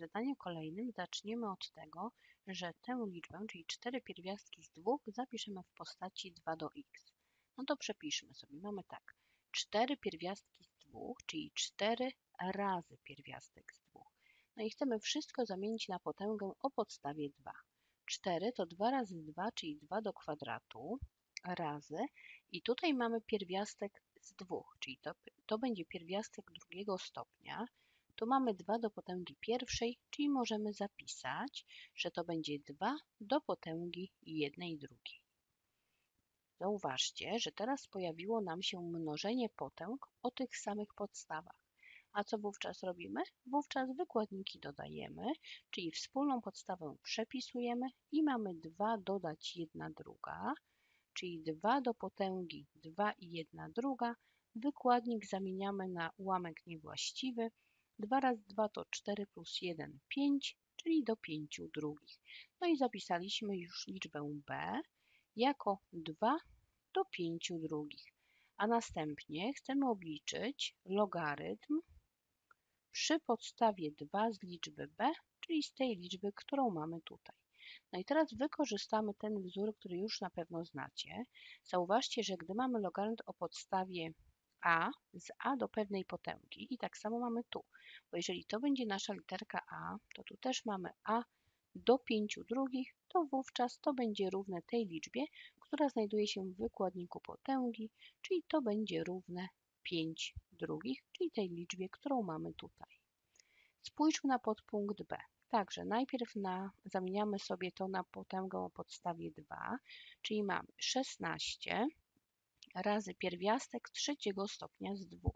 zadaniu kolejnym zaczniemy od tego, że tę liczbę, czyli 4 pierwiastki z 2 zapiszemy w postaci 2 do x. No to przepiszmy sobie. Mamy tak, 4 pierwiastki z 2, czyli 4 razy pierwiastek z 2. No i chcemy wszystko zamienić na potęgę o podstawie 2. 4 to 2 razy 2, czyli 2 do kwadratu, razy i tutaj mamy pierwiastek z 2, czyli to, to będzie pierwiastek drugiego stopnia. Tu mamy 2 do potęgi pierwszej, czyli możemy zapisać, że to będzie 2 do potęgi jednej drugiej. Zauważcie, że teraz pojawiło nam się mnożenie potęg o tych samych podstawach. A co wówczas robimy? Wówczas wykładniki dodajemy, czyli wspólną podstawę przepisujemy i mamy 2 dodać 1 druga, czyli 2 do potęgi 2 i 1 druga. Wykładnik zamieniamy na ułamek niewłaściwy. 2 razy 2 to 4 plus 1 5, czyli do 5 drugich. No i zapisaliśmy już liczbę b jako 2 do 5 drugich. A następnie chcemy obliczyć logarytm przy podstawie 2 z liczby b, czyli z tej liczby, którą mamy tutaj. No i teraz wykorzystamy ten wzór, który już na pewno znacie. Zauważcie, że gdy mamy logarytm o podstawie a z a do pewnej potęgi i tak samo mamy tu, bo jeżeli to będzie nasza literka a, to tu też mamy a do 5 drugich, to wówczas to będzie równe tej liczbie, która znajduje się w wykładniku potęgi, czyli to będzie równe 5 drugich, czyli tej liczbie, którą mamy tutaj. Spójrzmy na podpunkt B. Także najpierw na, zamieniamy sobie to na potęgę o podstawie 2, czyli mamy 16 razy pierwiastek trzeciego stopnia z 2.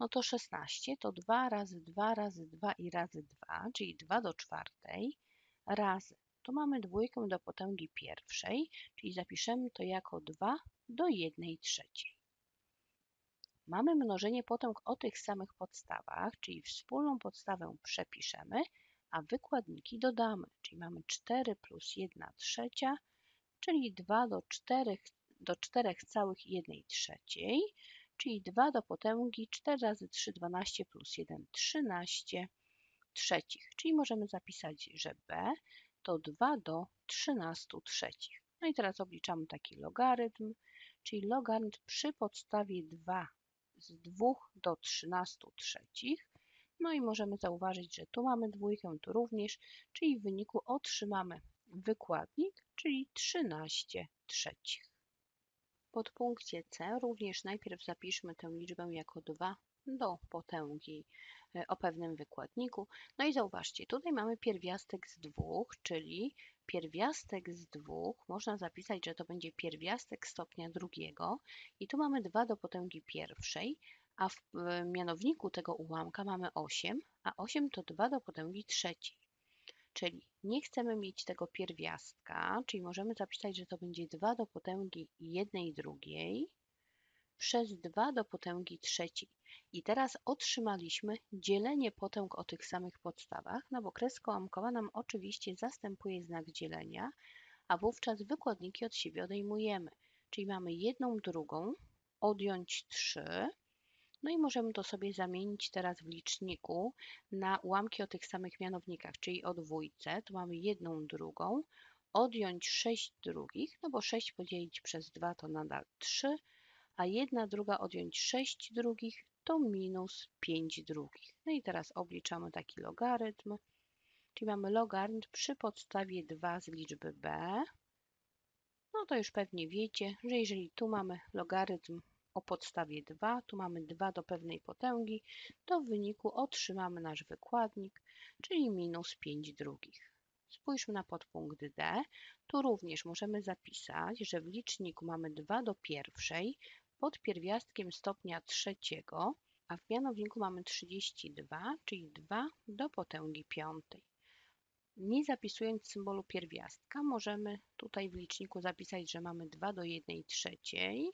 No to 16 to 2 razy 2 razy 2 i razy 2, czyli 2 do czwartej, razy. Tu mamy dwójkę do potęgi pierwszej, czyli zapiszemy to jako 2 do 1 trzeciej. Mamy mnożenie potęg o tych samych podstawach, czyli wspólną podstawę przepiszemy, a wykładniki dodamy, czyli mamy 4 plus 1 trzecia, czyli 2 do 4, do 4 całych 1 trzeciej, czyli 2 do potęgi 4 razy 3 12 plus 1 13 trzecich, czyli możemy zapisać, że b to 2 do 13 trzecich. No i teraz obliczamy taki logarytm, czyli logarytm przy podstawie 2 z 2 do 13 trzecich. No i możemy zauważyć, że tu mamy dwójkę, tu również, czyli w wyniku otrzymamy wykładnik, czyli 13 trzecich. Podpunkcie C również najpierw zapiszmy tę liczbę jako 2 do potęgi e, o pewnym wykładniku. No i zauważcie, tutaj mamy pierwiastek z dwóch, czyli pierwiastek z dwóch można zapisać, że to będzie pierwiastek stopnia drugiego i tu mamy 2 do potęgi pierwszej, a w mianowniku tego ułamka mamy 8, a 8 to 2 do potęgi trzeciej. Czyli nie chcemy mieć tego pierwiastka, czyli możemy zapisać, że to będzie 2 do potęgi jednej drugiej przez 2 do potęgi trzeciej. I teraz otrzymaliśmy dzielenie potęg o tych samych podstawach, no bo kreska ułamkowa nam oczywiście zastępuje znak dzielenia, a wówczas wykładniki od siebie odejmujemy. Czyli mamy jedną drugą, odjąć 3, no i możemy to sobie zamienić teraz w liczniku na ułamki o tych samych mianownikach, czyli o dwójce, tu mamy jedną drugą, odjąć 6 drugich, no bo 6 podzielić przez 2 to nadal 3, a jedna druga odjąć 6 drugich to minus 5 drugich. No i teraz obliczamy taki logarytm, czyli mamy logarytm przy podstawie 2 z liczby b. No to już pewnie wiecie, że jeżeli tu mamy logarytm o podstawie 2, tu mamy 2 do pewnej potęgi, to w wyniku otrzymamy nasz wykładnik, czyli minus 5 drugich. Spójrzmy na podpunkt D. Tu również możemy zapisać, że w liczniku mamy 2 do pierwszej pod pierwiastkiem stopnia trzeciego, a w mianowniku mamy 32, czyli 2 do potęgi piątej. Nie zapisując symbolu pierwiastka, możemy tutaj w liczniku zapisać, że mamy 2 do 1 trzeciej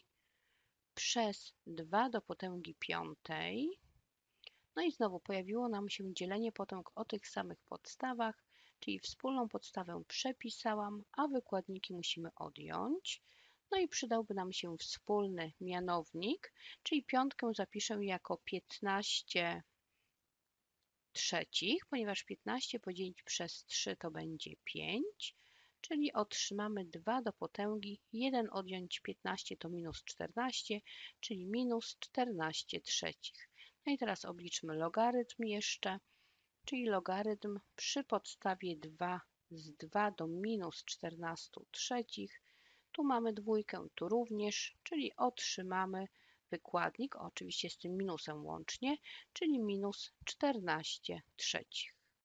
przez 2 do potęgi piątej. No i znowu pojawiło nam się dzielenie potęg o tych samych podstawach, czyli wspólną podstawę przepisałam, a wykładniki musimy odjąć. No i przydałby nam się wspólny mianownik, czyli piątkę zapiszę jako 15 trzecich, ponieważ 15 podzielić przez 3 to będzie 5, czyli otrzymamy 2 do potęgi 1 odjąć 15 to minus 14, czyli minus 14 trzecich. No i teraz obliczmy logarytm jeszcze, czyli logarytm przy podstawie 2 z 2 do minus 14 trzecich. Tu mamy dwójkę, tu również, czyli otrzymamy wykładnik, oczywiście z tym minusem łącznie, czyli minus 14 trzecich.